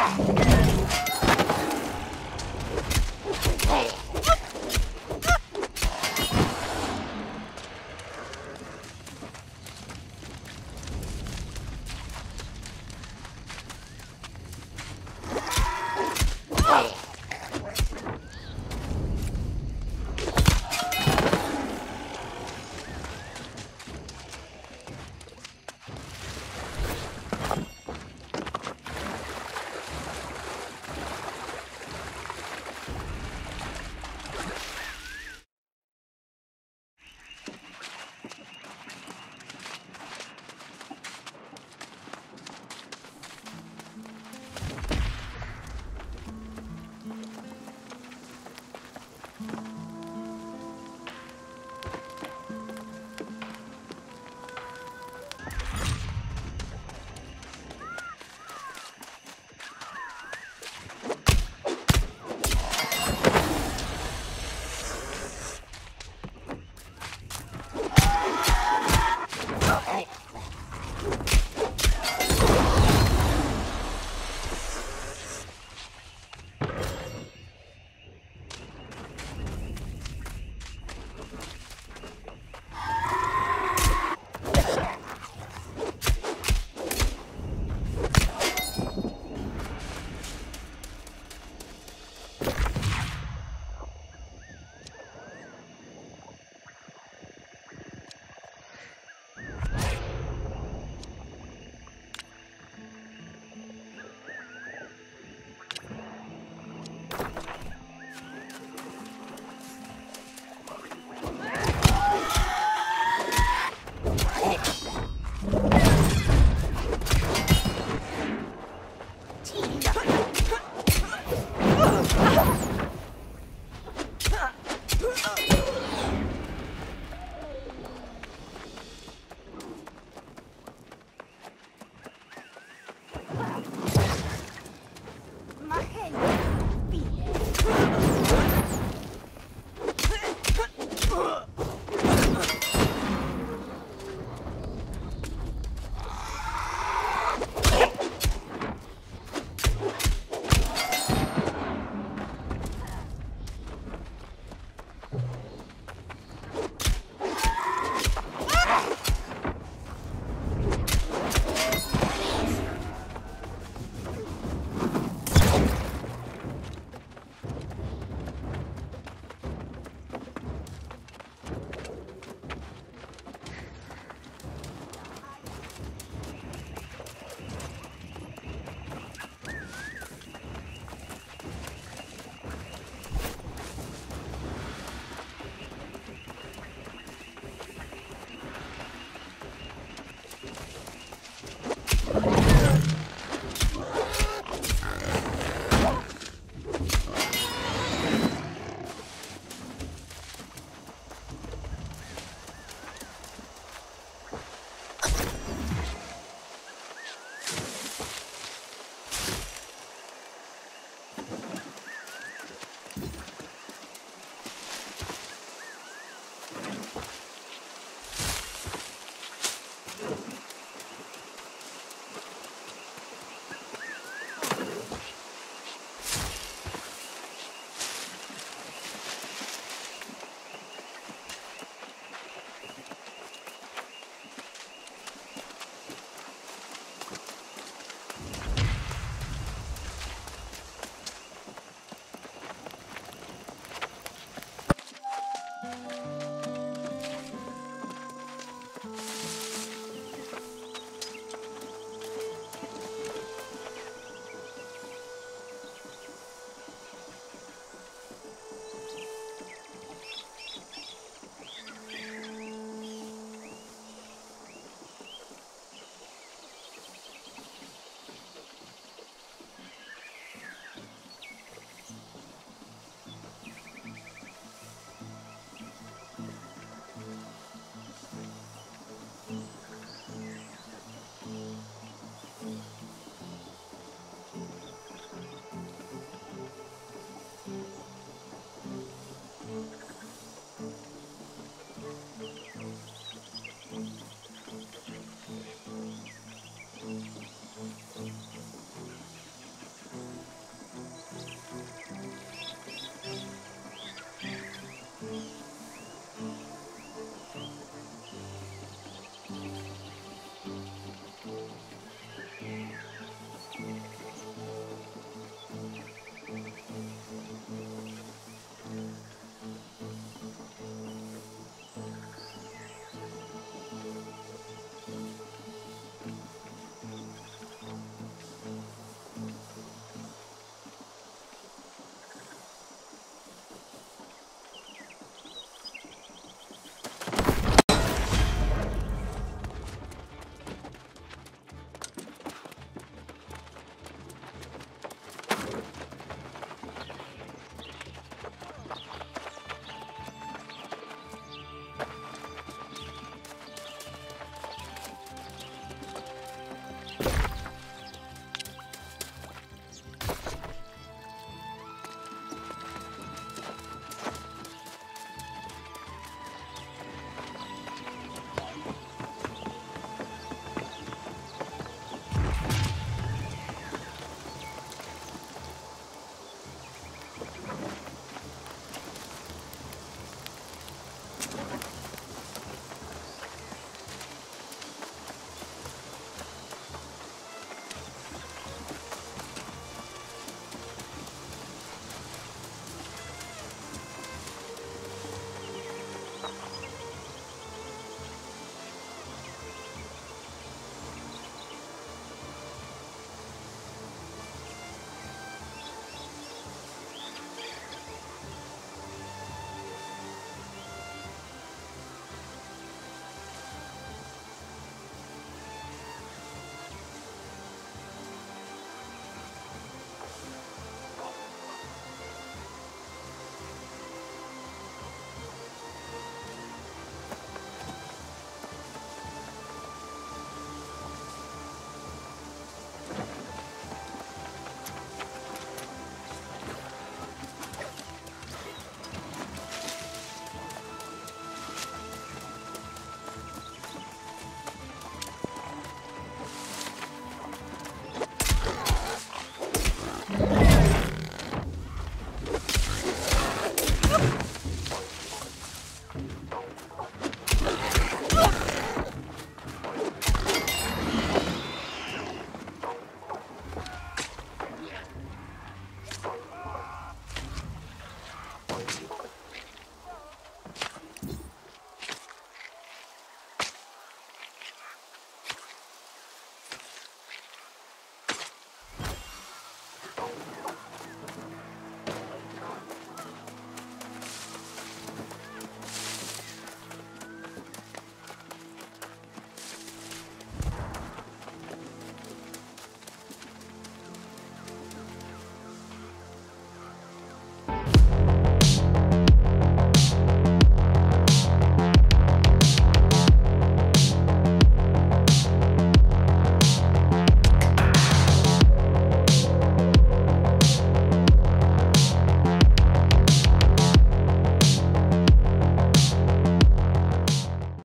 Team